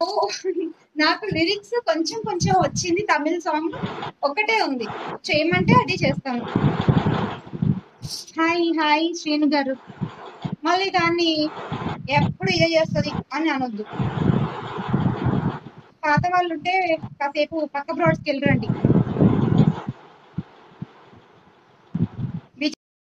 ఓ నాకు లిరిక్స్ కొంచెం కొంచెం వచ్చింది తమిళ సాంగ్ ఒకటే ఉంది. చేయమంటే అది చేస్తాను. హాయ్ హాయ్ శ్రీను గారు. మళ్ళీ దాన్ని ఎప్పుడు ఇదే చేస్తుంది అని అనొద్దు. పాత వాళ్ళు ఉంటే కాసేపు పక్క బ్రాడ్స్కి వెళ్ళరండి.